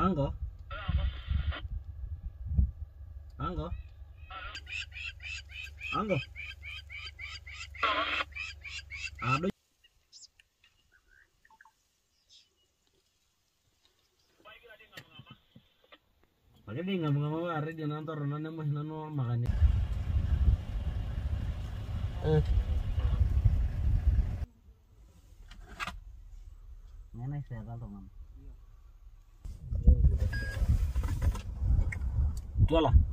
Anggo. Anggo. Anggo. Aduh. Pakai dia nggak mau hari dia nonton nonton mah nonton makannya. Eh. Nenek saya kalau ngam. 多了。